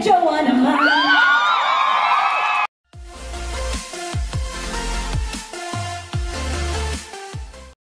dami-dami